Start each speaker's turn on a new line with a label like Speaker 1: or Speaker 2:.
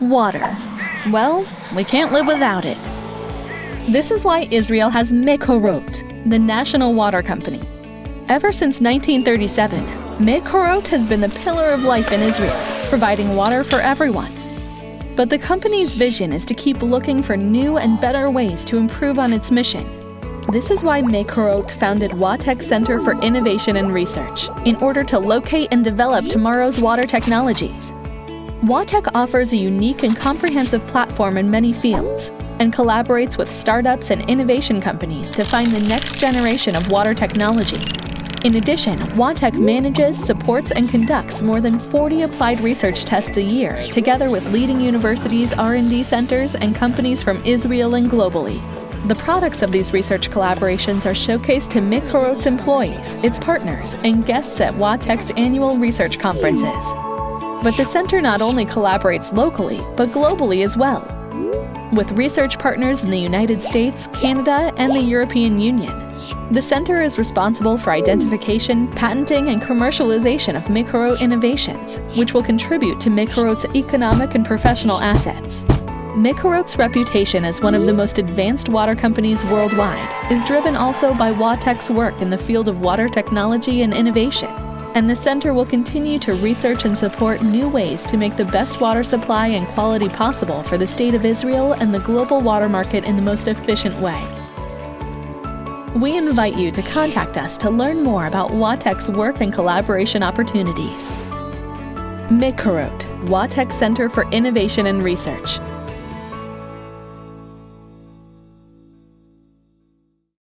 Speaker 1: Water. Well, we can't live without it. This is why Israel has Mekorot, the national water company. Ever since 1937, Mekorot has been the pillar of life in Israel, providing water for everyone. But the company's vision is to keep looking for new and better ways to improve on its mission. This is why Mekorot founded WaTech Center for Innovation and Research, in order to locate and develop tomorrow's water technologies. WaTech offers a unique and comprehensive platform in many fields and collaborates with startups and innovation companies to find the next generation of water technology. In addition, WaTech manages, supports, and conducts more than 40 applied research tests a year, together with leading universities, R&D centers, and companies from Israel and globally. The products of these research collaborations are showcased to Mekorot's employees, its partners, and guests at WaTech's annual research conferences. But the center not only collaborates locally, but globally as well. With research partners in the United States, Canada, and the European Union, the center is responsible for identification, patenting, and commercialization of Mekorot innovations, which will contribute to Mekorot's economic and professional assets. Mekorot's reputation as one of the most advanced water companies worldwide is driven also by WaTech's work in the field of water technology and innovation and the center will continue to research and support new ways to make the best water supply and quality possible for the State of Israel and the global water market in the most efficient way. We invite you to contact us to learn more about WaTech's work and collaboration opportunities. Mekorot, WaTech Center for Innovation and Research,